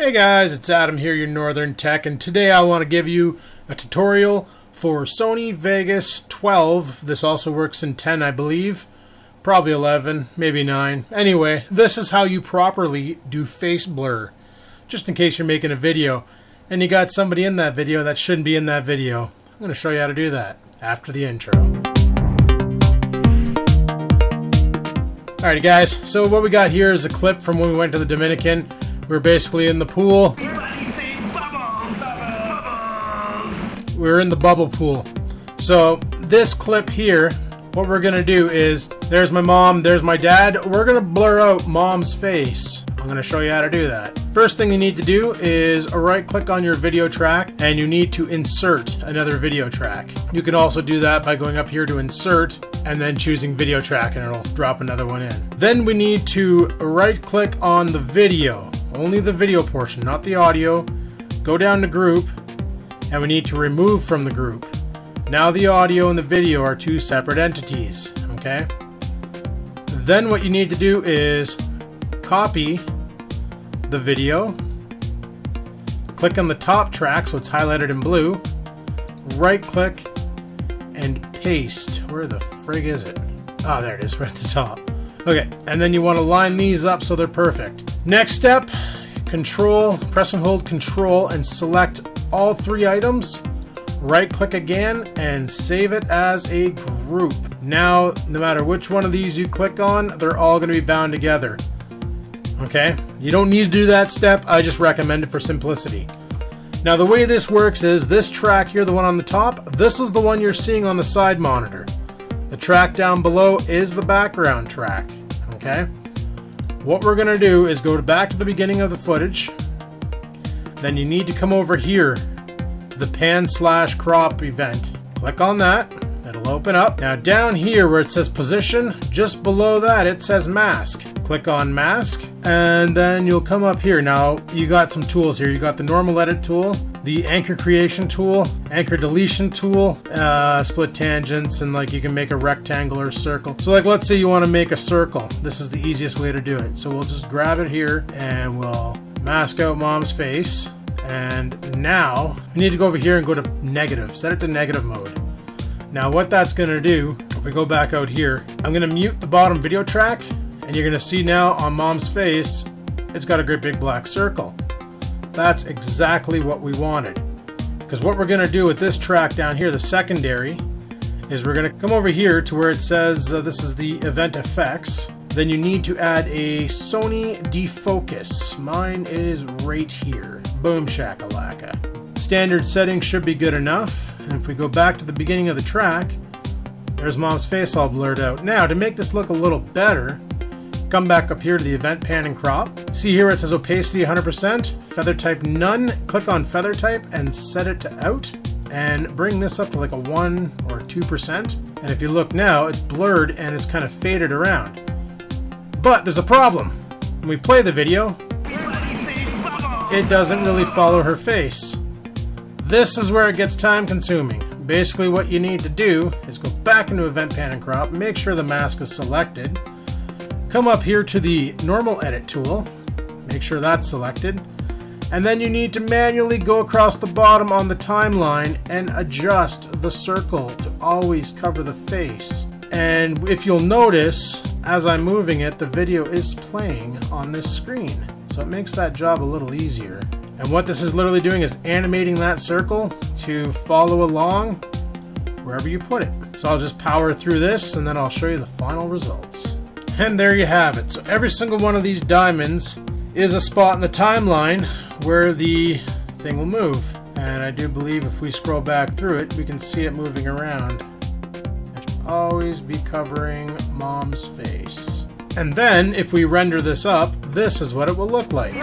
Hey guys, it's Adam here, your Northern Tech, and today I want to give you a tutorial for Sony Vegas 12. This also works in 10, I believe. Probably 11, maybe 9. Anyway, this is how you properly do face blur. Just in case you're making a video and you got somebody in that video that shouldn't be in that video. I'm going to show you how to do that after the intro. Alrighty guys, so what we got here is a clip from when we went to the Dominican. We are basically in the pool. We are in the bubble pool. So this clip here, what we're gonna do is, there's my mom, there's my dad. We're gonna blur out mom's face. I'm gonna show you how to do that. First thing you need to do is right click on your video track and you need to insert another video track. You can also do that by going up here to insert and then choosing video track and it'll drop another one in. Then we need to right click on the video only the video portion, not the audio. Go down to group, and we need to remove from the group. Now the audio and the video are two separate entities, okay? Then what you need to do is copy the video, click on the top track so it's highlighted in blue, right click, and paste. Where the frig is it? Oh, there it is, right at the top. Okay, and then you want to line these up so they're perfect. Next step, control, press and hold control and select all three items. Right click again and save it as a group. Now, no matter which one of these you click on, they're all going to be bound together. Okay? You don't need to do that step, I just recommend it for simplicity. Now the way this works is this track here, the one on the top, this is the one you're seeing on the side monitor. The track down below is the background track. Okay? What we're going to do is go back to the beginning of the footage. Then you need to come over here to the pan slash crop event. Click on that. It'll open up. Now down here where it says position, just below that it says mask. Click on mask and then you'll come up here. Now you got some tools here. You got the normal edit tool, the anchor creation tool, anchor deletion tool, uh, split tangents, and like you can make a rectangular or circle. So like let's say you want to make a circle. This is the easiest way to do it. So we'll just grab it here and we'll mask out mom's face. And now we need to go over here and go to negative, set it to negative mode. Now what that's going to do, if we go back out here, I'm going to mute the bottom video track and you're going to see now on mom's face, it's got a great big black circle. That's exactly what we wanted. Because what we're going to do with this track down here, the secondary, is we're going to come over here to where it says uh, this is the event effects. Then you need to add a Sony defocus. Mine is right here. Boom shakalaka. Standard settings should be good enough. And if we go back to the beginning of the track, there's mom's face all blurred out. Now, to make this look a little better, Come back up here to the event pan and crop. See here it says opacity 100%, feather type none. Click on feather type and set it to out and bring this up to like a 1 or 2%. And if you look now, it's blurred and it's kind of faded around. But there's a problem. When we play the video, it doesn't really follow her face. This is where it gets time consuming. Basically what you need to do is go back into event pan and crop, make sure the mask is selected, Come up here to the normal edit tool, make sure that's selected, and then you need to manually go across the bottom on the timeline and adjust the circle to always cover the face. And if you'll notice, as I'm moving it, the video is playing on this screen. So it makes that job a little easier. And what this is literally doing is animating that circle to follow along wherever you put it. So I'll just power through this and then I'll show you the final results. And there you have it. So every single one of these diamonds is a spot in the timeline where the thing will move. And I do believe if we scroll back through it, we can see it moving around. Always be covering mom's face. And then, if we render this up, this is what it will look like.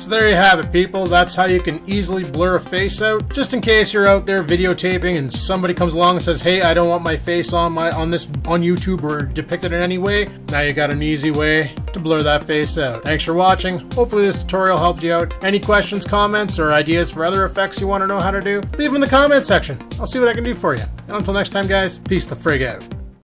So there you have it, people. That's how you can easily blur a face out. Just in case you're out there videotaping and somebody comes along and says, "Hey, I don't want my face on my on this on YouTube or depicted in any way." Now you got an easy way to blur that face out. Thanks for watching. Hopefully this tutorial helped you out. Any questions, comments, or ideas for other effects you want to know how to do? Leave them in the comment section. I'll see what I can do for you. And until next time, guys, peace the frig out.